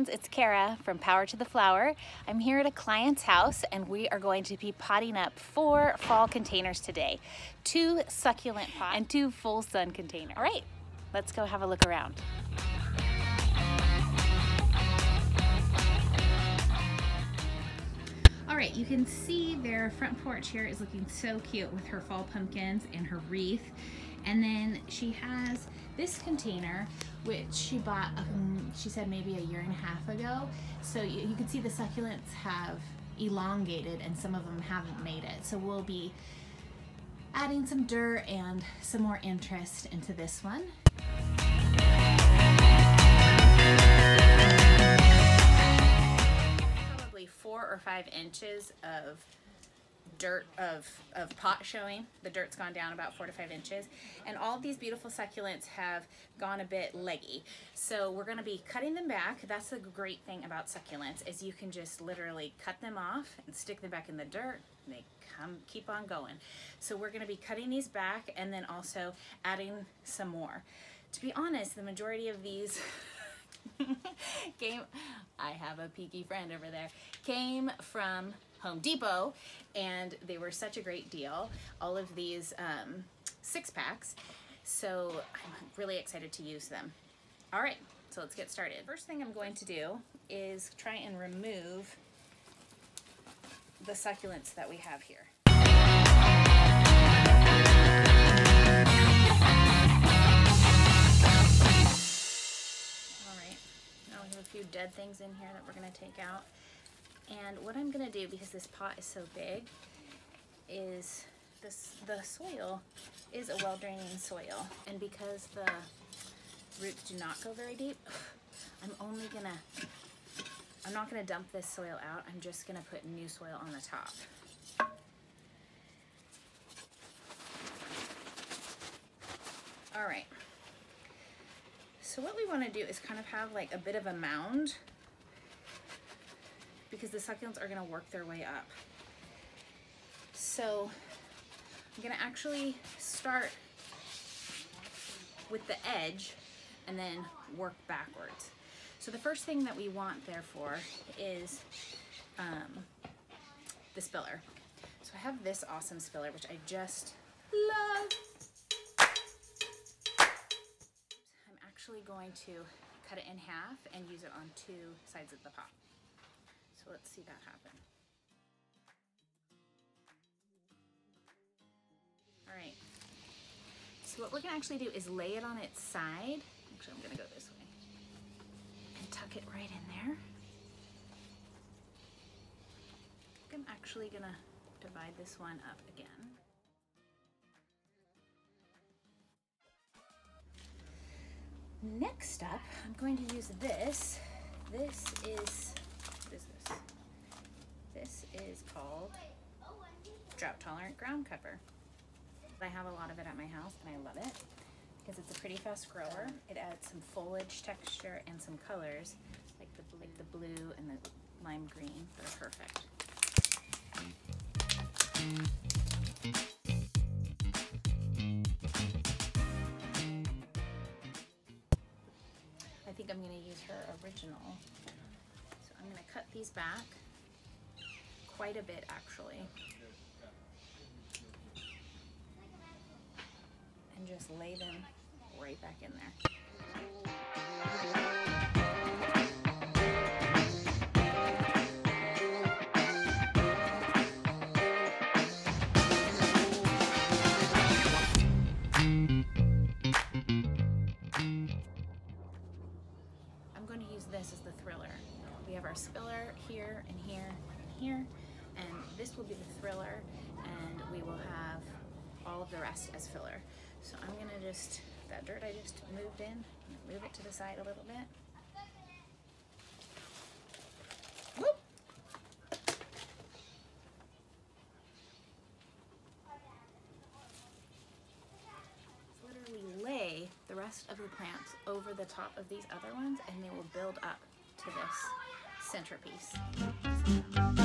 friends, it's Cara from Power to the Flower. I'm here at a client's house and we are going to be potting up four fall containers today. Two succulent pots and two full sun containers. All right, let's go have a look around. All right, you can see their front porch here is looking so cute with her fall pumpkins and her wreath. And then she has this container, which she bought, um, she said maybe a year and a half ago. So you, you can see the succulents have elongated and some of them haven't made it. So we'll be adding some dirt and some more interest into this one. Probably four or five inches of dirt of, of pot showing. The dirt's gone down about four to five inches. And all these beautiful succulents have gone a bit leggy. So we're gonna be cutting them back. That's the great thing about succulents is you can just literally cut them off and stick them back in the dirt. They come keep on going. So we're gonna be cutting these back and then also adding some more. To be honest, the majority of these came, I have a peaky friend over there, came from Home Depot and they were such a great deal. All of these um, six packs. So I'm really excited to use them. All right, so let's get started. First thing I'm going to do is try and remove the succulents that we have here. Dead things in here that we're gonna take out. And what I'm gonna do, because this pot is so big, is this the soil is a well-draining soil. And because the roots do not go very deep, I'm only gonna, I'm not gonna dump this soil out. I'm just gonna put new soil on the top. All right. So what we wanna do is kind of have like a bit of a mound because the succulents are gonna work their way up. So I'm gonna actually start with the edge and then work backwards. So the first thing that we want therefore is um, the spiller. So I have this awesome spiller, which I just love. Actually going to cut it in half and use it on two sides of the pot. So let's see that happen. All right. So what we're gonna actually do is lay it on its side. Actually, I'm gonna go this way. And tuck it right in there. I'm actually gonna divide this one up again. Next up, I'm going to use this. This is this is called drought tolerant ground cover. I have a lot of it at my house and I love it because it's a pretty fast grower. It adds some foliage texture and some colors like the, like the blue and the lime green that are perfect. Think I'm going to use her original. So I'm going to cut these back quite a bit actually. And just lay them right back in there. Our spiller here and here and here and this will be the thriller and we will have all of the rest as filler. So I'm gonna just, that dirt I just moved in, move it to the side a little bit. Whoop. Lay the rest of the plants over the top of these other ones and they will build up to this centerpiece.